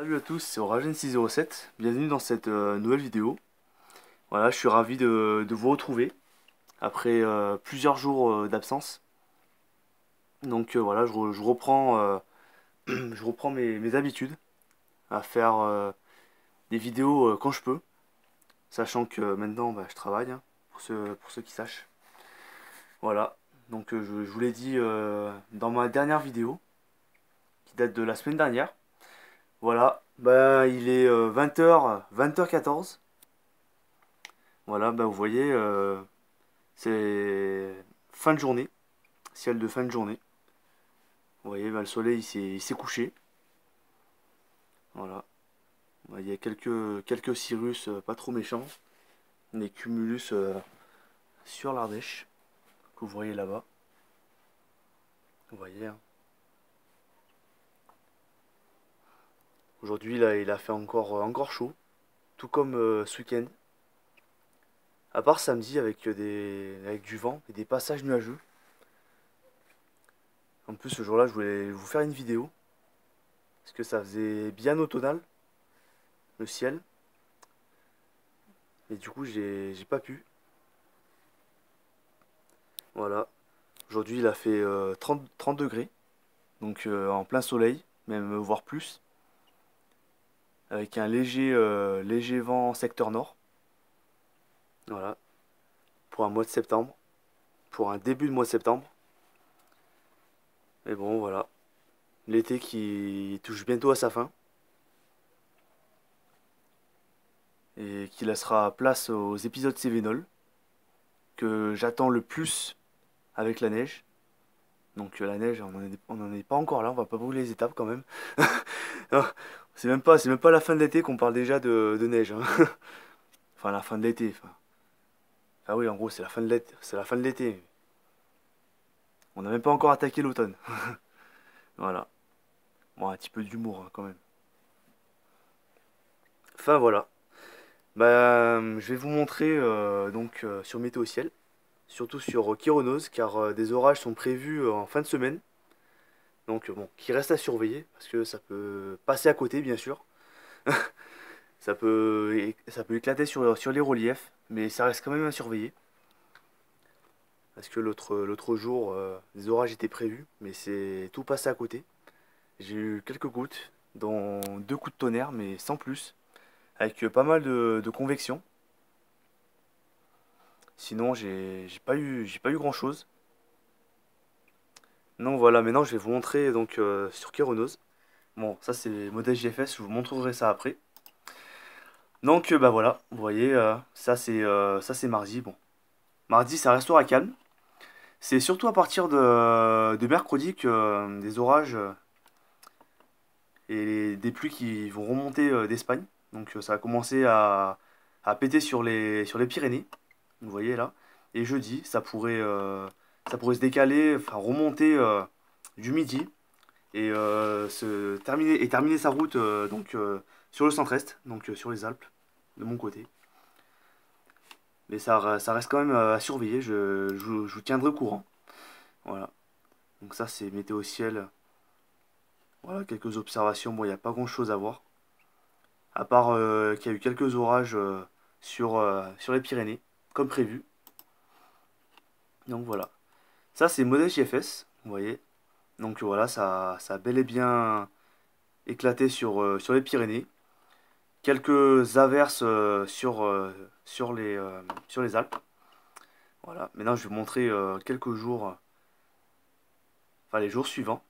Salut à tous, c'est Oragen607, bienvenue dans cette euh, nouvelle vidéo. Voilà, je suis ravi de, vous retrouver après euh, plusieurs jours euh, d'absence. Donc voilà, je, reprends, je reprends mes, habitudes à faire des vidéos quand je peux, sachant que maintenant bah, je travaille, hein, pour, ceux, pour ceux qui sachent. Voilà, donc je, je vous l'ai dit dans ma dernière vidéo, qui date de la semaine dernière. Voilà, bah, il est 20h, 20h14. Voilà, bah, vous voyez, euh, c'est fin de journée, ciel de fin de journée. Vous voyez, bah, le soleil il s'est couché. Voilà. Il y a quelques, quelques cirrus euh, pas trop méchants. Des cumulus euh, sur l'Ardèche, que vous voyez là-bas. Vous voyez, hein. Aujourd'hui, là, il a fait encore, euh, encore chaud, tout comme euh, ce week-end. À part samedi avec, euh, des, avec du vent et des passages nuageux. En plus, ce jour-là, je voulais vous faire une vidéo. Parce que ça faisait bien automnal, le ciel. Et du coup, j'ai pas pu. Voilà. Aujourd'hui, il a fait 30, 30, degrés. Donc en plein soleil, même voire plus avec un léger, euh, léger vent secteur nord. Voilà. Pour un mois de septembre. Pour un début de mois de septembre. Mais bon, voilà. L'été qui touche bientôt à sa fin. Et qui laissera place aux épisodes Cévenol. Que j'attends le plus avec la neige. Donc euh, la neige, on n'en est, pas encore là, on va pas brûler les étapes quand même. c'est même pas, même pas la fin de l'été qu'on parle déjà de, neige. Hein. enfin la fin de l'été. Ah oui, en gros c'est la fin de l'été. On n'a même pas encore attaqué l'automne. voilà. Bon, un petit peu d'humour hein, quand même. Enfin voilà. Bah, je vais vous montrer euh, donc euh, sur Météo Ciel surtout sur Kironos, car euh, des orages sont prévus euh, en fin de semaine. Donc bon, qui reste à surveiller, parce que ça peut passer à côté, bien sûr. ça, peut, éclater sur, les reliefs, mais ça reste quand même à surveiller. Parce que l'autre jour, euh, des orages étaient prévus, mais c'est tout passé à côté. J'ai eu quelques gouttes, dont deux coups de tonnerre, mais sans plus, avec pas mal de convection. Sinon, j'ai pas pas eu grand chose. Non, voilà, maintenant je vais vous montrer donc euh, sur Keronos. Bon, ça c'est modèle GFS, je vous montrerai ça après. Donc, euh, bah voilà, vous voyez, euh, ça c'est mardi. Bon, mardi ça restera calme. C'est surtout à partir de, mercredi que des orages et des pluies qui vont remonter d'Espagne. Donc ça va commencer à, péter sur les, sur les Pyrénées vous voyez là. Et jeudi, ça pourrait, ça pourrait se décaler, enfin remonter euh, du midi et, euh, se terminer, et terminer sa route donc, sur le centre-est, donc sur les Alpes, de mon côté. Mais ça, ça reste quand même à surveiller, je, je, vous tiendrai au courant. Voilà. Donc ça c'est météo ciel. Voilà, quelques observations. Bon, il n'y a pas grand chose à voir. À part qu'il y a eu quelques orages sur, sur les Pyrénées comme prévu. Donc voilà. Ça c'est modèle JFS, vous voyez. Donc voilà, ça, ça a bel et bien éclaté sur, euh, les Pyrénées. Quelques averses euh, sur, euh, sur, les, sur les Alpes. Voilà, maintenant je vais vous montrer quelques jours, enfin les jours suivants.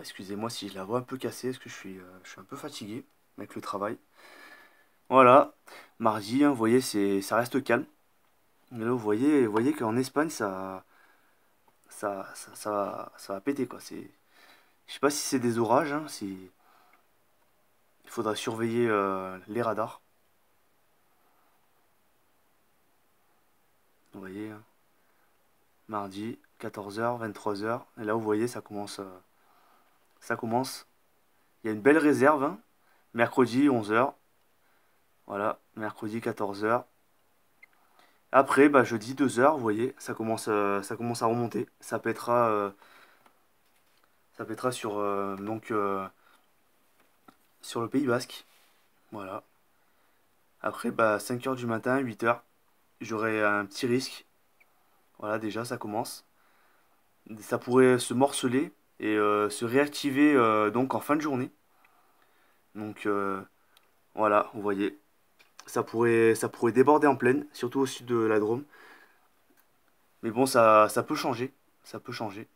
Excusez-moi si je la vois un peu cassée, parce que je suis, un peu fatigué avec le travail. Voilà, mardi, hein, vous voyez, ça reste calme. là, vous voyez, vous voyez qu'en Espagne, ça, ça, ça, ça, va péter, quoi. C'est, je sais pas si c'est des orages, hein, si... Il faudra surveiller euh, les radars. Vous voyez, hein. mardi, 14h, 23h. Et là, vous voyez, ça commence. Euh, ça commence. Il y a une belle réserve. Mercredi, 11h. Voilà, mercredi 14h. Après, bah, jeudi 2h, vous voyez, ça commence, euh, ça commence à remonter. Ça pètera, euh, ça pètera sur, euh, sur le Pays Basque. Voilà. Après, bah, 5h du matin, 8h, j'aurai un petit risque. Voilà, déjà, ça commence. Ça pourrait se morceler et se réactiver donc en fin de journée. Donc voilà, vous voyez, ça pourrait, ça pourrait déborder en pleine, surtout au sud de la Drôme. Mais bon, ça, ça peut changer, ça peut changer.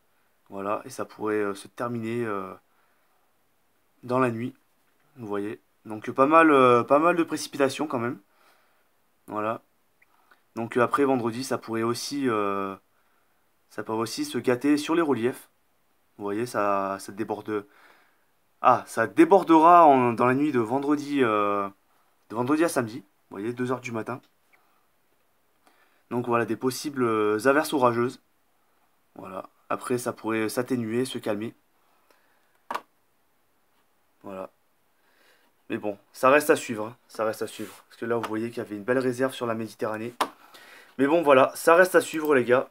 Voilà, et ça pourrait se terminer dans la nuit, vous voyez. Donc pas mal, pas mal de précipitations quand même. Voilà. Donc après vendredi, ça pourrait aussi, ça pourrait aussi se gâter sur les reliefs. Vous voyez, ça, ça déborde. Ah, ça débordera dans la nuit de vendredi, euh, de vendredi à samedi. Vous voyez, 2h du matin. Donc voilà, des possibles euh, averses orageuses. Voilà. Après, ça pourrait s'atténuer, se calmer. Voilà. Mais bon, ça reste à suivre. Hein. Ça reste à suivre. Parce que là, vous voyez qu'il y avait une belle réserve sur la Méditerranée. Mais bon, voilà, ça reste à suivre, les gars.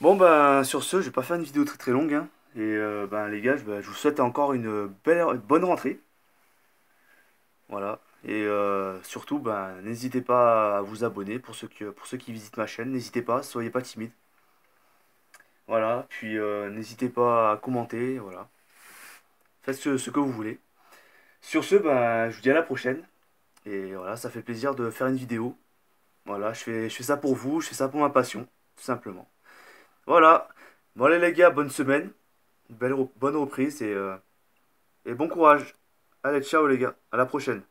Bon, ben, sur ce, je vais pas faire une vidéo très très longue. Hein. Et euh, ben, les gars, je, vous souhaite encore une belle, bonne rentrée. Voilà. Et euh, surtout, ben, n'hésitez pas à vous abonner pour ceux, qui, pour ceux qui visitent ma chaîne. N'hésitez pas, soyez pas timide. Voilà. Puis euh, n'hésitez pas à commenter. Voilà. Faites ce, que vous voulez. Sur ce, ben, je vous dis à la prochaine. Et voilà, ça fait plaisir de faire une vidéo. Voilà, je fais, ça pour vous, je fais ça pour ma passion, tout simplement. Voilà. Bon allez les gars, bonne semaine belle, bonne reprise et, euh, et bon courage. Allez, ciao les gars, à la prochaine.